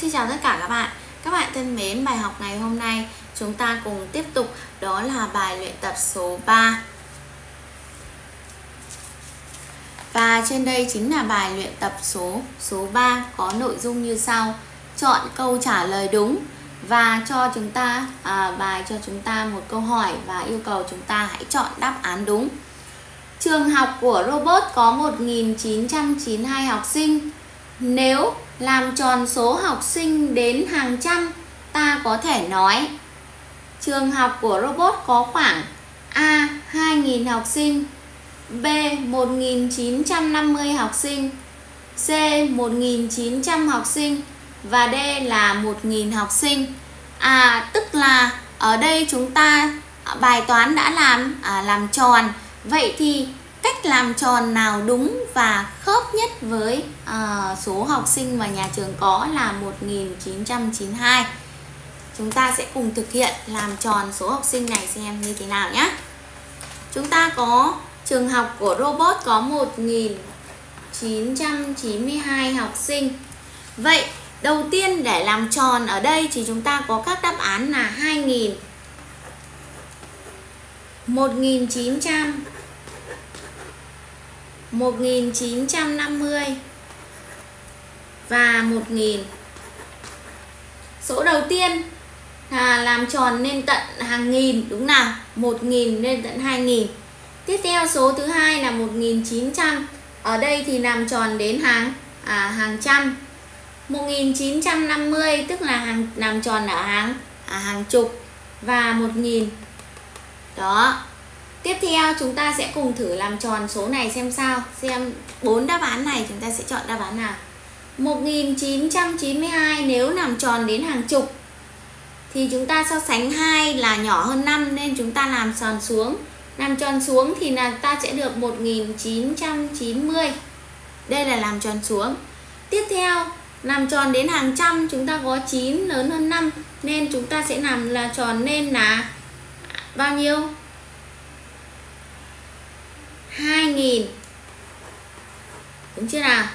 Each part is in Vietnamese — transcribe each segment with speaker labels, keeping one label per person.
Speaker 1: Xin chào tất cả các bạn. Các bạn thân mến, bài học ngày hôm nay chúng ta cùng tiếp tục đó là bài luyện tập số 3 Và trên đây chính là bài luyện tập số số 3 có nội dung như sau. Chọn câu trả lời đúng và cho chúng ta à, bài cho chúng ta một câu hỏi và yêu cầu chúng ta hãy chọn đáp án đúng. Trường học của robot có 1992 học sinh. Nếu làm tròn số học sinh đến hàng trăm ta có thể nói. Trường học của robot có khoảng A 2.000 học sinh B 1.950 học sinh C 1.900 học sinh và D là 1.000 học sinh. À tức là ở đây chúng ta à, bài toán đã làm à, làm tròn. Vậy thì cách làm tròn nào đúng và khớp nhất với uh, số học sinh mà nhà trường có là 1992 chúng ta sẽ cùng thực hiện làm tròn số học sinh này xem như thế nào nhé chúng ta có trường học của robot có 1992 học sinh. Vậy đầu tiên để làm tròn ở đây thì chúng ta có các đáp án là 2000 1900 1950 và 1000 Số đầu tiên là làm tròn lên tận hàng nghìn đúng nào? 1000 lên tận 2000 Tiếp theo số thứ hai là 1900 Ở đây thì làm tròn đến hàng à, hàng trăm. 1950 tức là hàng làm tròn ở hàng à, hàng chục và 1000 đó. Tiếp theo chúng ta sẽ cùng thử làm tròn số này xem sao. Xem bốn đáp án này chúng ta sẽ chọn đáp án nào. 1992 nếu làm tròn đến hàng chục, Thì chúng ta so sánh 2 là nhỏ hơn 5 Nên chúng ta làm tròn xuống. Làm tròn xuống thì là ta sẽ được 1990 Đây là làm tròn xuống. Tiếp theo, làm tròn đến hàng trăm, chúng ta có 9 lớn hơn 5 Nên chúng ta sẽ làm là tròn lên là bao nhiêu? 2000 Đúng chưa nào?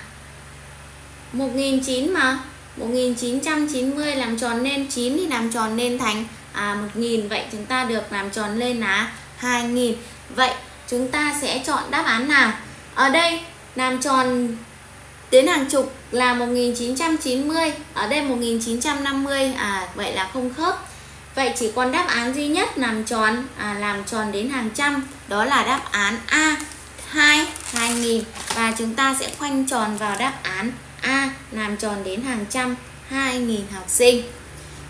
Speaker 1: 1009 mà. 1990 làm tròn lên 9 thì làm tròn lên thành à, 1000 Vậy chúng ta được làm tròn lên là 2000 Vậy chúng ta sẽ chọn đáp án nào? Ở đây làm tròn đến hàng chục là 1990 Ở đây 1950 À vậy là không khớp. Vậy chỉ còn đáp án duy nhất làm tròn à, làm tròn đến hàng trăm đó là đáp án A 2 2000 và chúng ta sẽ khoanh tròn vào đáp án A làm tròn đến hàng trăm 2000 học sinh.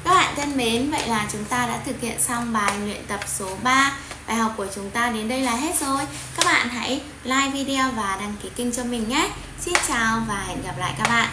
Speaker 1: Các bạn thân mến, vậy là chúng ta đã thực hiện xong bài luyện tập số 3. Bài học của chúng ta đến đây là hết rồi. Các bạn hãy like video và đăng ký kênh cho mình nhé. Xin chào và hẹn gặp lại các bạn.